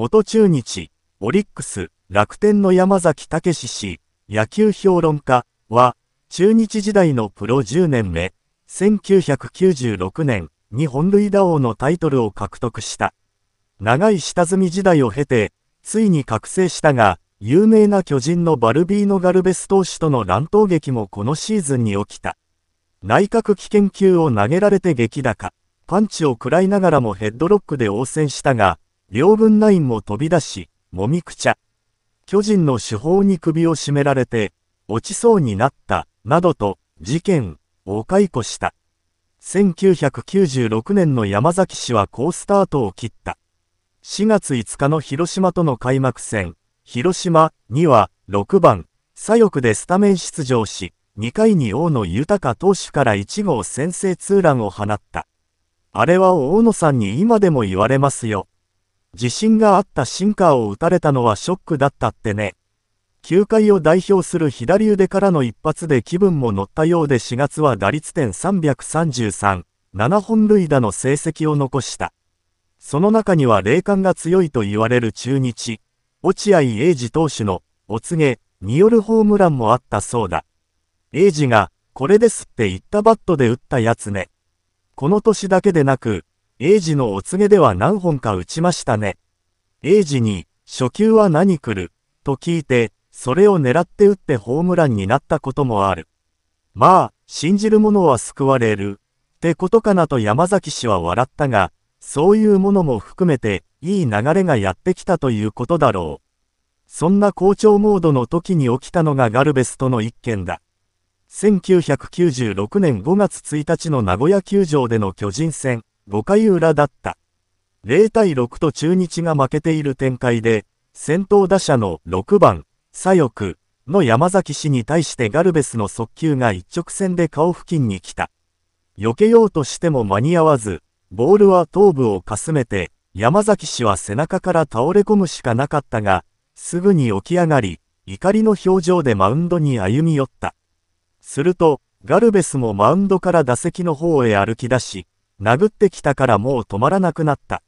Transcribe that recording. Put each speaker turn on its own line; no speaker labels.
元中日、オリックス、楽天の山崎武氏、野球評論家は、中日時代のプロ10年目、1996年に本塁打王のタイトルを獲得した。長い下積み時代を経て、ついに覚醒したが、有名な巨人のバルビーノ・ガルベス投手との乱闘劇もこのシーズンに起きた。内角危険球を投げられて激高。パンチを食らいながらもヘッドロックで応戦したが、両軍ナインも飛び出し、もみくちゃ。巨人の手法に首を絞められて、落ちそうになった、などと、事件を解雇した。1996年の山崎氏は好スタートを切った。4月5日の広島との開幕戦、広島には6番、左翼でスタメン出場し、2回に大野豊投手から1号先制ツーランを放った。あれは大野さんに今でも言われますよ。自信があったシンカーを打たれたのはショックだったってね。球界を代表する左腕からの一発で気分も乗ったようで4月は打率点333、7本塁打の成績を残した。その中には霊感が強いと言われる中日、落合英二投手のお告げによるホームランもあったそうだ。英二が、これですって言ったバットで打ったやつね。この年だけでなく、英治のお告げでは何本か打ちましたね。英治に、初球は何来る、と聞いて、それを狙って打ってホームランになったこともある。まあ、信じる者は救われる、ってことかなと山崎氏は笑ったが、そういうものも含めて、いい流れがやってきたということだろう。そんな好調モードの時に起きたのがガルベスとの一件だ。1996年5月1日の名古屋球場での巨人戦、5回裏だった。0対6と中日が負けている展開で、先頭打者の6番、左翼の山崎氏に対してガルベスの速球が一直線で顔付近に来た。避けようとしても間に合わず、ボールは頭部をかすめて、山崎氏は背中から倒れ込むしかなかったが、すぐに起き上がり、怒りの表情でマウンドに歩み寄った。すると、ガルベスもマウンドから打席の方へ歩き出し、殴ってきたからもう止まらなくなった。